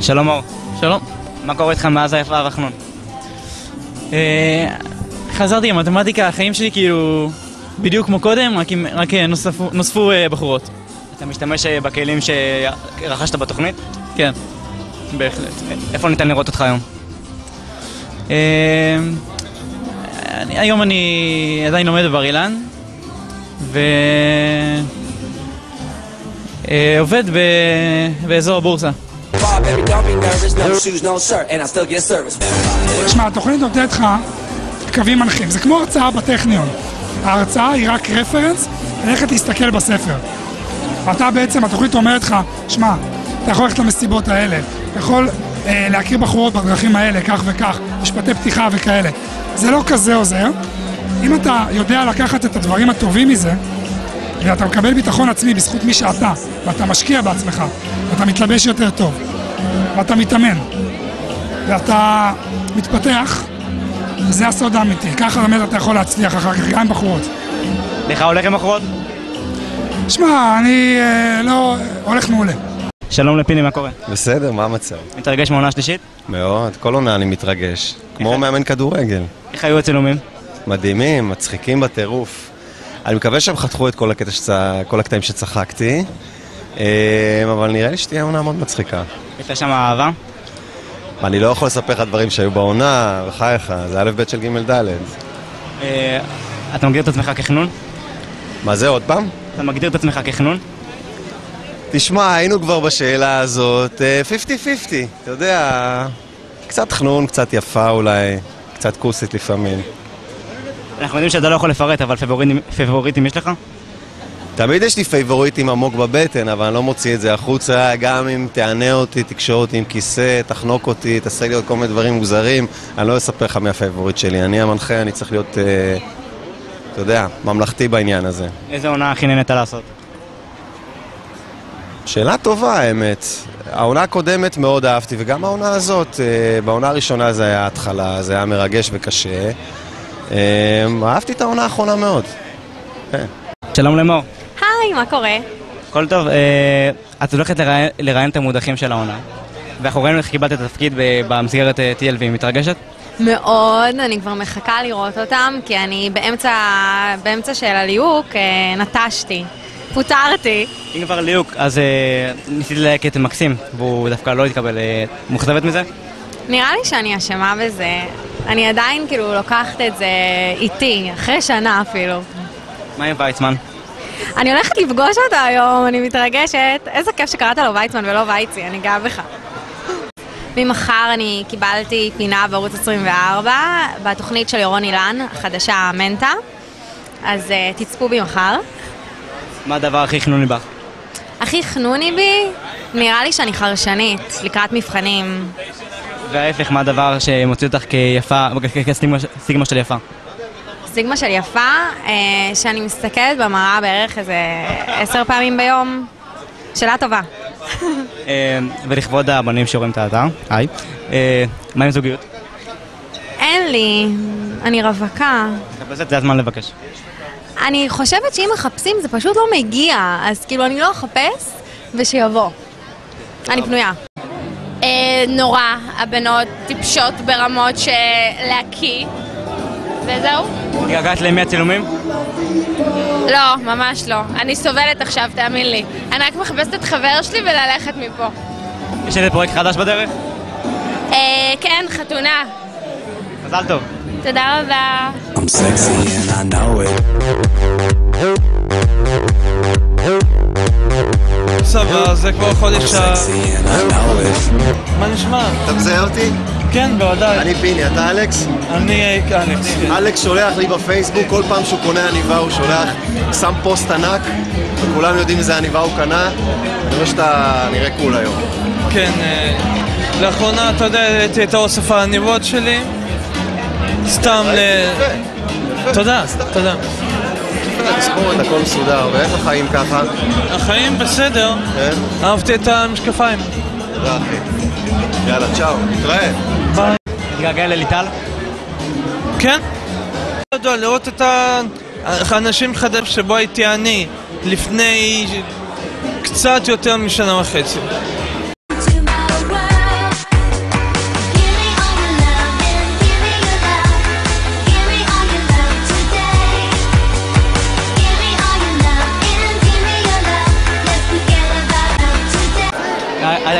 שלום אור, שלום. מה קורה איתך מאז היפה והחנון? אה, חזרתי למתמטיקה, החיים שלי כאילו בדיוק כמו קודם, רק, עם, רק אה, נוספו, נוספו אה, בחורות. אתה משתמש בכלים שרכשת בתוכנית? כן, בהחלט. איפה ניתן לראות אותך היום? אני, היום אני עדיין לומד בבר אילן, ו... אה, עובד ב... באזור הבורסה. Bar, baby, don't be nervous. No shoes, no shirt, and I still get service. שמע, התוכנית נותנת לך קווים מנחים. זה כמו הרצאה בטכניון. ההרצאה היא רק רפרנס, ללכת להסתכל בספר. אתה בעצם, התוכנית אומרת לך, שמע, אתה יכול ללכת למסיבות האלה, אתה יכול אה, להכיר בחורות בדרכים האלה, כך וכך, משפטי פתיחה וכאלה. זה לא כזה עוזר. אם אתה יודע לקחת את הדברים הטובים מזה, ואתה מקבל ביטחון עצמי בזכות מי שאתה, ואתה משקיע בעצמך, ואתה מתלבש יותר טוב, ואתה מתאמן, ואתה מתפתח, זה הסוד האמיתי. ככה באמת אתה יכול להצליח אחר כך, גם עם בחורות. לך הולך עם בחורות? שמע, אני אה, לא... הולך מעולה. שלום לפיני, מה קורה? בסדר, מה המצב? מתרגש מהעונה השלישית? מאוד, כל עונה אני מתרגש. כמו מאמן כדורגל. איך היו הצילומים? מדהימים, מצחיקים בטירוף. אני מקווה שהם חתכו את כל, הקטע שצ... כל הקטעים שצחקתי, אה, אבל נראה לי שתהיה עונה מאוד מצחיקה. הייתה שם אהבה? אני לא יכול לספר לך דברים שהיו בעונה, בחייך, זה א' ב' של ג' ד'. אה, אתה מגדיר את עצמך כחנון? מה זה, עוד פעם? אתה מגדיר את עצמך כחנון? תשמע, היינו כבר בשאלה הזאת, אה, 50-50, אתה יודע, קצת חנון, קצת יפה אולי, קצת כוסית לפעמים. אנחנו יודעים שאתה לא יכול לפרט, אבל פבוריטים, פבוריטים יש לך? תמיד יש לי פייבוריטים עמוק בבטן, אבל אני לא מוציא את זה החוצה, גם אם תענה אותי, תקשור אותי עם כיסא, תחנוק אותי, תעשה לי עוד כל מיני דברים מוזרים, אני לא אספר לך מי הפייבוריט שלי. אני המנחה, אני צריך להיות, אה, אתה יודע, ממלכתי בעניין הזה. איזה עונה הכי נהנית לעשות? שאלה טובה, האמת. העונה הקודמת מאוד אהבתי, וגם העונה הזאת, אה, בעונה הראשונה זה היה התחלה, זה היה מרגש וקשה. אה, אהבתי את העונה האחרונה מאוד. כן. שלום לאמור. היי, מה קורה? הכל טוב, אה, את הולכת לראיין- את המודחים של העונה. ואנחנו ראינו איך קיבלת את התפקיד במסגרת TLV, מתרגשת? מאוד, אני כבר מחכה לראות אותם, כי אני באמצע, באמצע של הליהוק נטשתי. פוטרתי. אם כבר ליהוק, אז אה, ניסיתי ללהק את מקסים, והוא דווקא לא התקבל. אה, מוכזבת מזה? נראה לי שאני אשמה בזה. אני עדיין כאילו לוקחת את זה איתי, אחרי שנה אפילו. מה עם ויצמן? אני הולכת לפגוש אותו היום, אני מתרגשת. איזה כיף שקראת לו ויצמן ולא וייצי, אני גאה בך. ממחר אני קיבלתי פינה בערוץ 24 בתוכנית של ירון אילן, החדשה מנטה. אז uh, תצפו בי מחר. מה הדבר הכי חנוני בך? הכי חנוני בי, נראה לי שאני חרשנית, לקראת מבחנים. וההפך, מה הדבר שמוציא אותך כיפה, כסטיגמה סטיגמה של יפה? סיגמה של יפה, אה, שאני מסתכלת במראה בערך איזה עשר פעמים ביום. שאלה טובה. אה, ולכבוד הבנים שרואים את האתר, היי. אה, מה עם זוגיות? אין לי, אני רווקה. מחפשת, זה הזמן לבקש. אני חושבת שאם מחפשים זה פשוט לא מגיע, אז כאילו אני לא אחפש ושיבוא. אני פנויה. אה, נורא, הבנות טיפשות ברמות של להקיא, וזהו. התגעגעת לימי הצילומים? לא, ממש לא. אני סובלת עכשיו, תאמין לי. אני רק מחפשת את חבר שלי וללכת מפה. יש איזה פרויקט חדש בדרך? אה, כן, חתונה. מזל טוב. תודה רבה. I'm sexy and I know it. סבבה, זה כבר חודש ה... מה נשמע? אתה מזהה אותי? כן, בוודאי. אני פיני, אתה אלכס? אני אלכס. אלכס שולח לי בפייסבוק, כל פעם שהוא קונה עניבה הוא שולח, שם פוסט ענק, וכולם יודעים איזה עניבה הוא קנה. אני רואה שאתה נראה קול היום. כן, אה, לאחרונה, אתה יודע, העליתי את האוסף העניבות שלי. סתם ל... תודה, תודה. תספורת, הכל מסודר, ואיך החיים ככה? החיים בסדר, כן? אהבתי את המשקפיים. תודה אחי. יאללה, צ'או, נתראה. התגעגע לליטל? כן? לא יודע, לראות את אנשים חדשים שבו הייתי אני לפני קצת יותר משנה וחצי.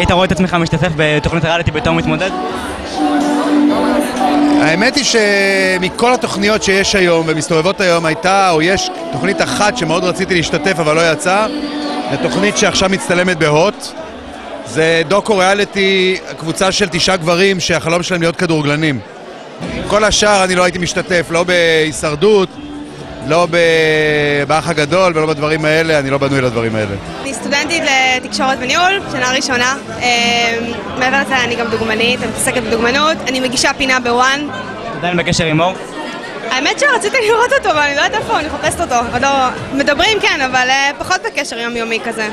היית רואה את עצמך משתתף בתוכנית הריאליטי בתור מתמודד? האמת היא שמכל התוכניות שיש היום ומסתובבות היום הייתה או יש תוכנית אחת שמאוד רציתי להשתתף אבל לא יצאה זו תוכנית שעכשיו מצטלמת בהוט. זה דוקו ריאליטי, קבוצה של תשעה גברים שהחלום שלהם להיות כדורגלנים. כל השאר אני לא הייתי משתתף, לא בהישרדות, לא באח הגדול ולא בדברים האלה, אני לא בנוי לדברים האלה. אני סטודנטית לתקשורת וניהול, שנה ראשונה. אה, מעבר לזה אני גם דוגמנית, אני מתעסקת בדוגמנות. אני מגישה פינה בוואן. עדיין בקשר עם מור? האמת שרציתי לראות אותו, אבל אני לא יודעת איפה, אני מחפשת אותו. לא... מדברים כן, אבל אה, פחות בקשר יומיומי כזה.